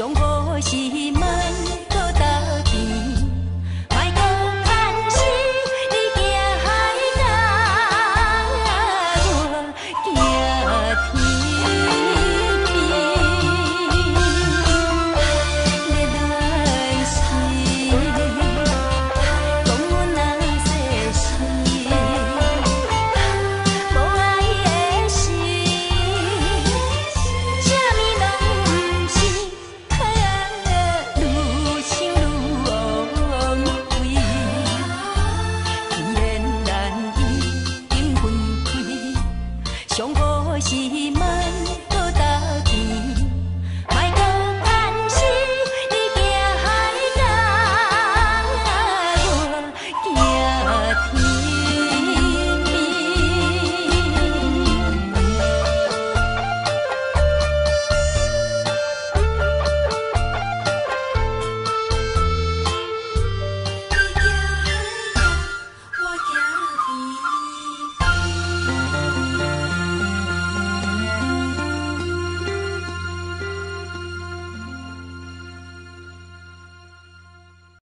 中国是上好心。